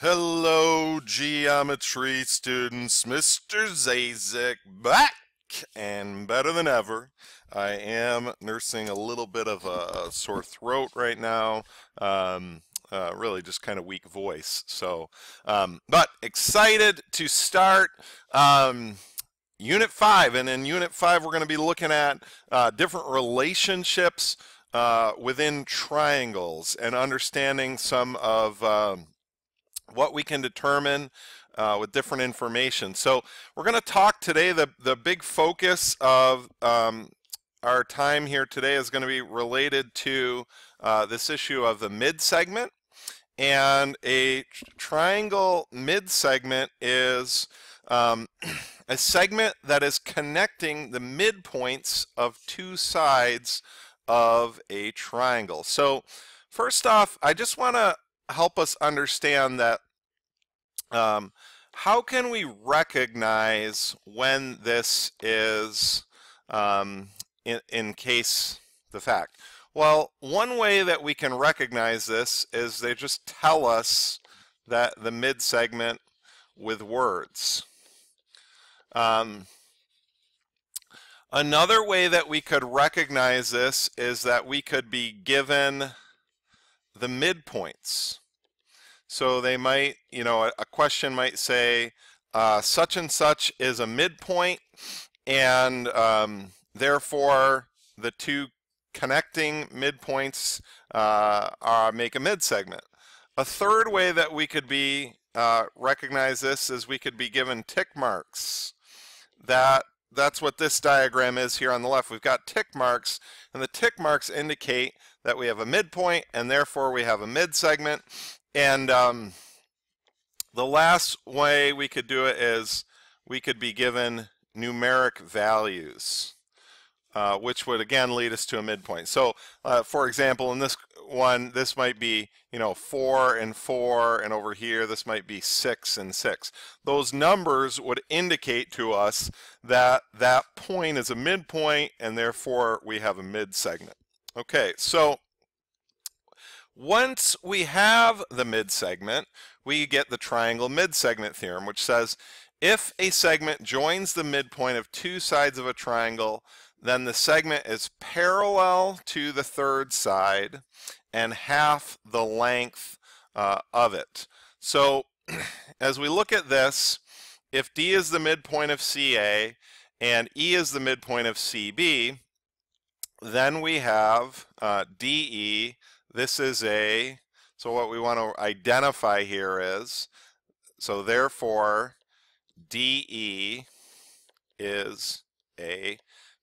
Hello, geometry students. Mr. Zacek back and better than ever. I am nursing a little bit of a sore throat right now. Um, uh, really just kind of weak voice. So, um, but excited to start um, Unit 5. And in Unit 5, we're going to be looking at uh, different relationships uh, within triangles and understanding some of um, what we can determine uh, with different information. So we're going to talk today, the, the big focus of um, our time here today is going to be related to uh, this issue of the mid segment. And a triangle mid segment is um, a segment that is connecting the midpoints of two sides of a triangle. So first off, I just want to help us understand that um, how can we recognize when this is um, in, in case the fact? Well, one way that we can recognize this is they just tell us that the mid segment with words. Um, another way that we could recognize this is that we could be given the midpoints. So they might, you know, a, a question might say, uh, such and such is a midpoint, and um, therefore the two connecting midpoints uh, are, make a mid segment. A third way that we could be uh, recognize this is we could be given tick marks. That that's what this diagram is here on the left. We've got tick marks, and the tick marks indicate that we have a midpoint, and therefore we have a mid segment. And um, the last way we could do it is we could be given numeric values, uh, which would again lead us to a midpoint. So uh, for example, in this one, this might be, you know, four and four, and over here, this might be six and six. Those numbers would indicate to us that that point is a midpoint, and therefore we have a mid segment. Okay, so once we have the mid-segment, we get the triangle mid-segment theorem, which says if a segment joins the midpoint of two sides of a triangle, then the segment is parallel to the third side and half the length uh, of it. So as we look at this, if D is the midpoint of CA and E is the midpoint of CB, then we have uh, DE this is a, so what we want to identify here is, so therefore DE is a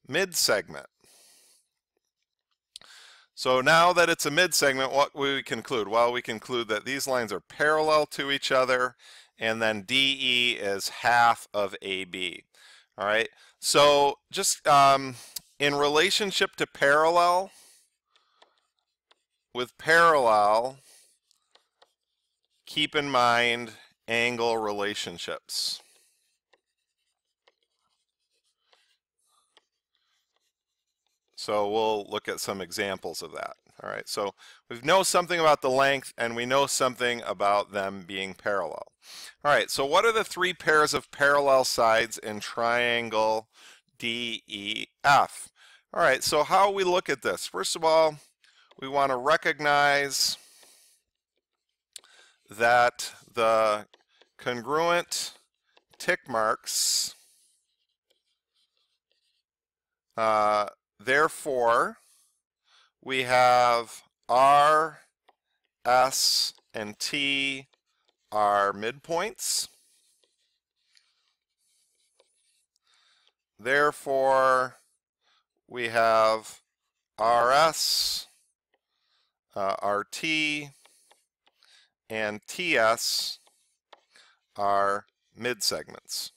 mid-segment. So now that it's a mid-segment, what we conclude? Well, we conclude that these lines are parallel to each other, and then DE is half of AB. All right, so just um, in relationship to parallel, with parallel, keep in mind angle relationships. So we'll look at some examples of that. All right, so we know something about the length and we know something about them being parallel. All right, so what are the three pairs of parallel sides in triangle DEF? All right, so how we look at this? First of all, we want to recognize that the congruent tick marks, uh, therefore, we have R, S, and T are midpoints. Therefore, we have RS uh, RT and TS are mid segments.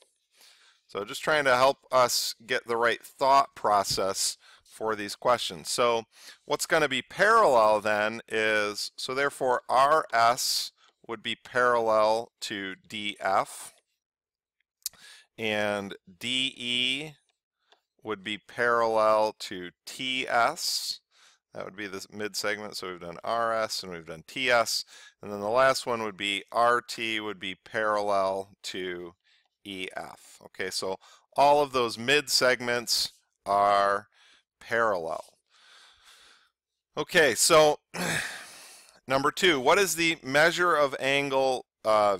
So just trying to help us get the right thought process for these questions. So what's going to be parallel then is, so therefore RS would be parallel to DF and DE would be parallel to TS That would be the mid segment. So we've done RS and we've done TS. And then the last one would be RT would be parallel to EF. Okay, so all of those mid segments are parallel. Okay, so number two, what is the measure of angle uh,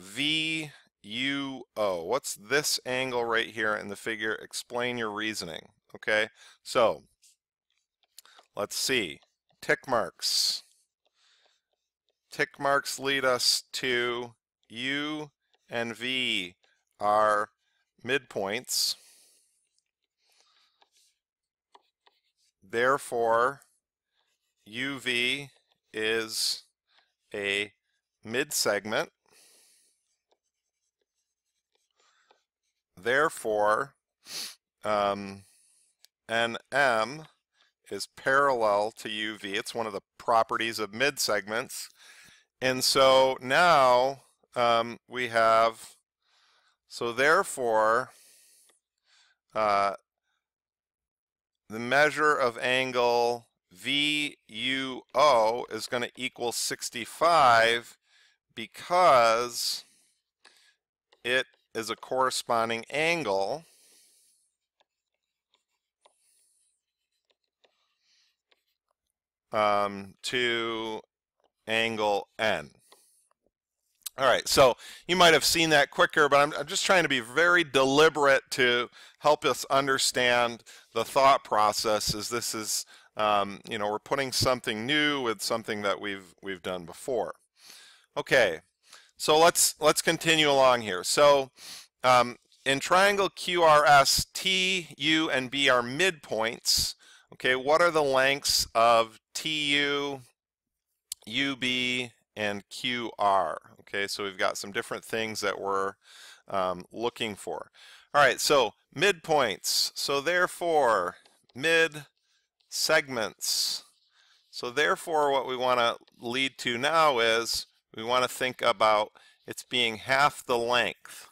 VUO? Oh, what's this angle right here in the figure? Explain your reasoning. Okay, so let's see. Tick marks. Tick marks lead us to U and V are midpoints. Therefore, UV is a mid-segment. Therefore, um, NM is parallel to UV. It's one of the properties of mid-segments. And so now um, we have, so therefore, uh, the measure of angle VUO is going to equal 65 because it is a corresponding angle um, to angle N. All right, so you might have seen that quicker, but I'm, I'm, just trying to be very deliberate to help us understand the thought process as this is, um, you know, we're putting something new with something that we've we've done before. Okay, so let's let's continue along here. So um, in triangle QRS, T, U, and B are midpoints. Okay, what are the lengths of TU, UB, and QR. Okay, so we've got some different things that we're um, looking for. All right, so midpoints. So therefore, mid segments. So therefore, what we want to lead to now is we want to think about it's being half the length.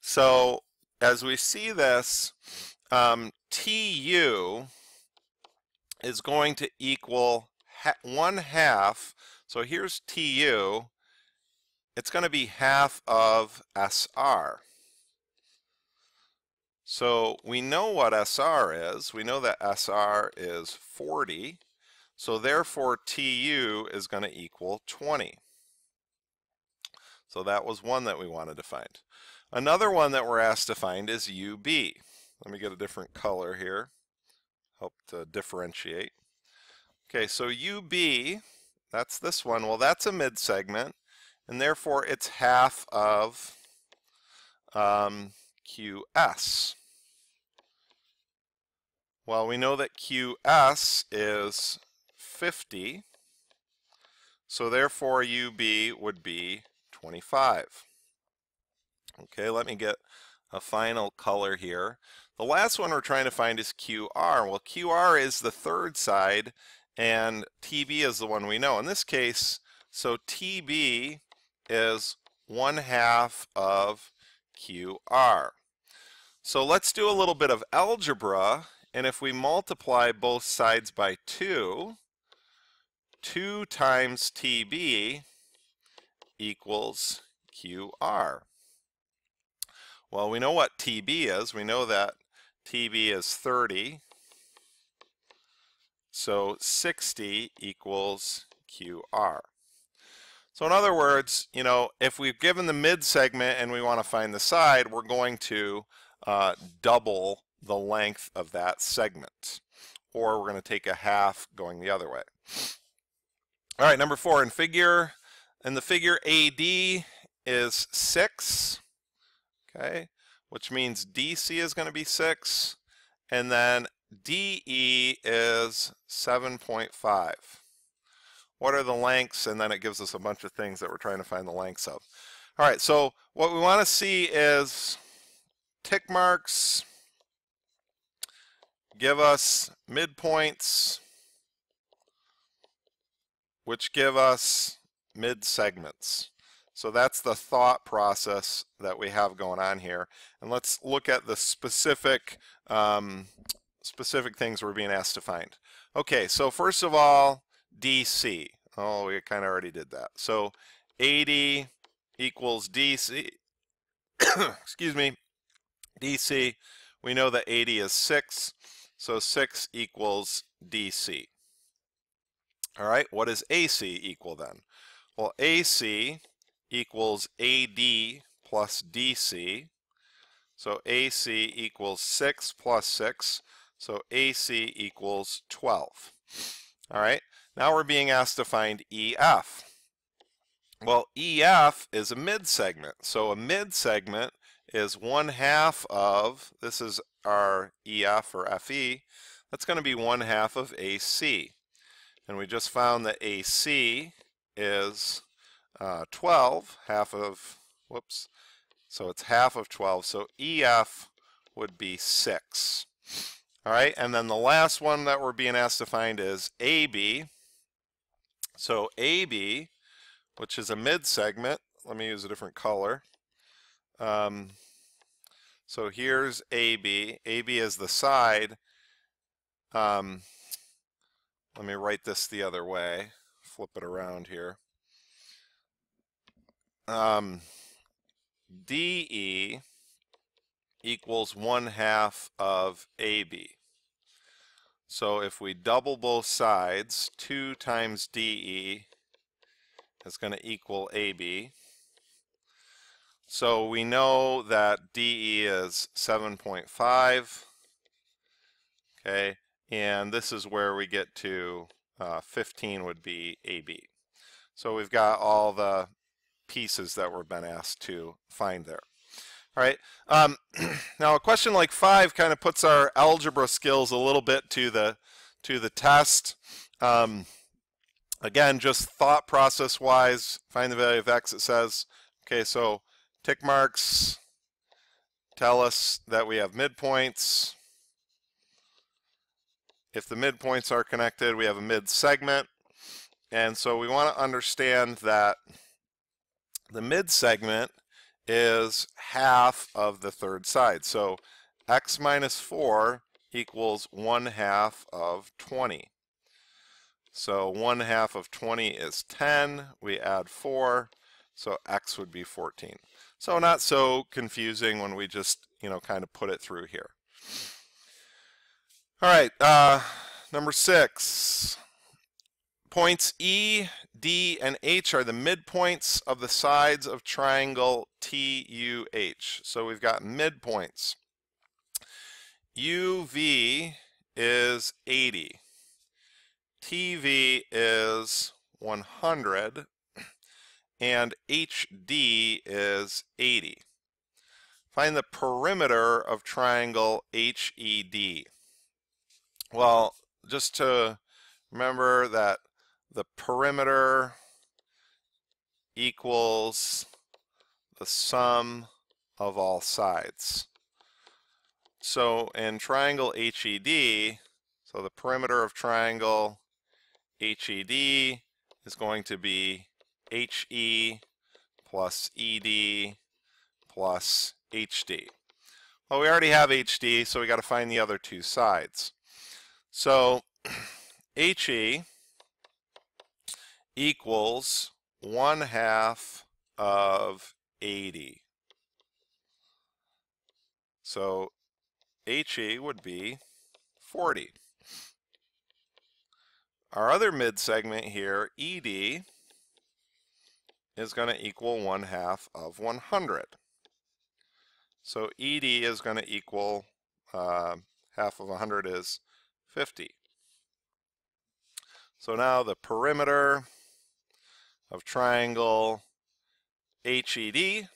So as we see this, um, TU is going to equal ha one half so here's TU. It's going to be half of SR. So we know what SR is. We know that SR is 40. So therefore TU is going to equal 20. So that was one that we wanted to find. Another one that we're asked to find is UB. Let me get a different color here. Help to differentiate. Okay, so UB that's this one. Well, that's a mid-segment, and therefore it's half of um, QS. Well, we know that QS is 50, so therefore UB would be 25. Okay, let me get a final color here. The last one we're trying to find is QR. Well, QR is the third side, and TB is the one we know. In this case, so TB is one half of QR. So let's do a little bit of algebra, and if we multiply both sides by 2, 2 times TB equals QR. Well, we know what TB is. We know that TB is 30 so 60 equals QR. So in other words, you know, if we've given the mid segment and we want to find the side, we're going to uh, double the length of that segment. Or we're going to take a half going the other way. All right, number four, in figure, in the figure AD is 6, okay, which means DC is going to be 6, and then DE is 7.5. What are the lengths? And then it gives us a bunch of things that we're trying to find the lengths of. All right, so what we want to see is tick marks, give us midpoints, which give us mid segments. So that's the thought process that we have going on here. And let's look at the specific um, specific things we're being asked to find. Okay, so first of all, DC. Oh, we kind of already did that. So AD equals DC. Excuse me. DC. We know that AD is 6, so 6 equals DC. All right, what does AC equal then? Well, AC equals AD plus DC. So AC equals 6 plus 6. So AC equals 12. All right, now we're being asked to find EF. Well, EF is a mid-segment. So a mid-segment is one half of, this is our EF or FE, that's going to be one half of AC. And we just found that AC is uh, 12, half of, whoops, so it's half of 12. So EF would be 6. All right, and then the last one that we're being asked to find is AB. So AB, which is a mid-segment, let me use a different color. Um, so here's AB. AB is the side. Um, let me write this the other way. Flip it around here. Um, DE equals one half of AB. So if we double both sides, 2 times DE is going to equal AB. So we know that DE is 7.5. Okay, and this is where we get to uh, 15 would be AB. So we've got all the pieces that we've been asked to find there. All right. Um, now a question like five kind of puts our algebra skills a little bit to the to the test. Um, again, just thought process wise, find the value of x. It says, okay, so tick marks tell us that we have midpoints. If the midpoints are connected, we have a mid segment. And so we want to understand that the mid segment is half of the third side. So x minus 4 equals 1 half of 20. So 1 half of 20 is 10. We add 4, so x would be 14. So not so confusing when we just, you know, kind of put it through here. All right, uh, number 6. Points E, D, and H are the midpoints of the sides of triangle TUH. So we've got midpoints. UV is 80. TV is 100. And HD is 80. Find the perimeter of triangle HED. Well, just to remember that the perimeter equals the sum of all sides. So in triangle HED, so the perimeter of triangle HED is going to be HE plus ED plus HD. Well, we already have HD, so we got to find the other two sides. So HE equals 1 half of 80. So HE would be 40. Our other mid-segment here, ED, is going to equal 1 half of 100. So ED is going to equal uh, half of 100 is 50. So now the perimeter of triangle HED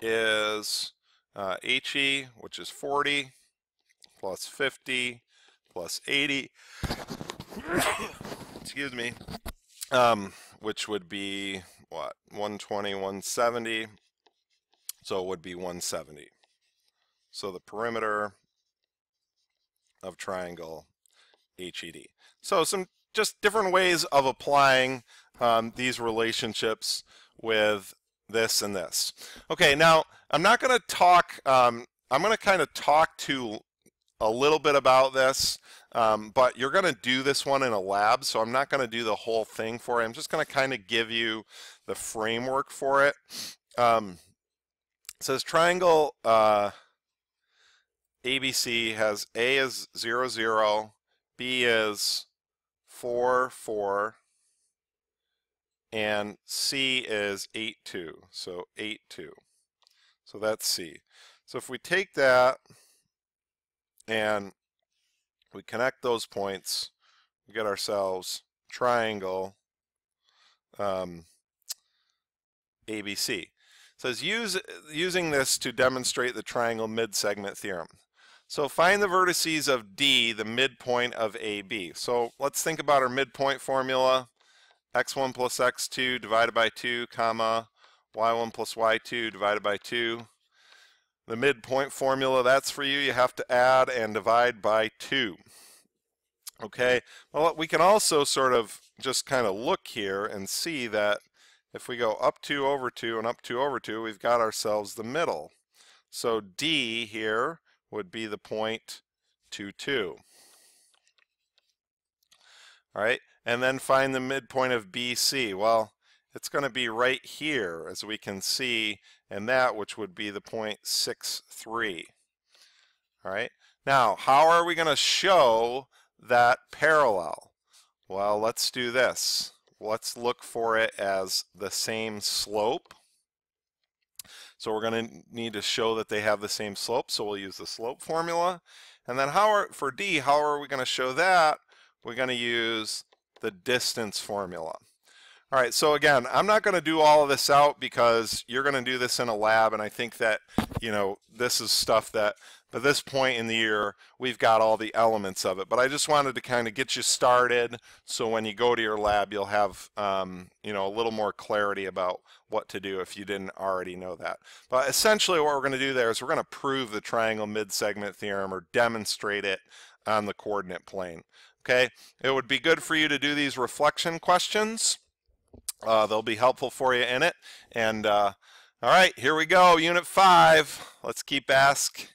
is uh, HE, which is 40, plus 50, plus 80, excuse me, um, which would be, what, 120, 170, so it would be 170. So the perimeter of triangle HED. So some just different ways of applying um, these relationships with this and this. Okay, now I'm not going to talk, um, I'm going to kind of talk to a little bit about this, um, but you're going to do this one in a lab, so I'm not going to do the whole thing for you. I'm just going to kind of give you the framework for it. Um, it says triangle uh, ABC has A is 0, 0, B is 4, 4, and C is 8, 2. So 8, 2. So that's C. So if we take that and we connect those points, we get ourselves triangle um, ABC. It says use using this to demonstrate the triangle mid-segment theorem. So find the vertices of D, the midpoint of AB. So let's think about our midpoint formula. x1 plus x2 divided by 2, comma, y1 plus y2 divided by 2 the midpoint formula, that's for you. You have to add and divide by 2. Okay, well, we can also sort of just kind of look here and see that if we go up 2 over 2 and up 2 over 2, we've got ourselves the middle. So D here would be the point 2, 2. All right, and then find the midpoint of BC. Well, it's going to be right here, as we can see, and that which would be the point six three. All right. Now, how are we going to show that parallel? Well, let's do this. Let's look for it as the same slope. So we're going to need to show that they have the same slope, so we'll use the slope formula. And then how are, for D, how are we going to show that? We're going to use the distance formula. All right, so again, I'm not going to do all of this out because you're going to do this in a lab, and I think that, you know, this is stuff that at this point in the year, we've got all the elements of it. But I just wanted to kind of get you started so when you go to your lab, you'll have, um, you know, a little more clarity about what to do if you didn't already know that. But essentially what we're going to do there is we're going to prove the triangle mid-segment theorem or demonstrate it on the coordinate plane. Okay, it would be good for you to do these reflection questions. Uh, they'll be helpful for you in it. And uh, all right, here we go, Unit 5. Let's keep ask,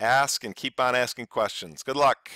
ask and keep on asking questions. Good luck.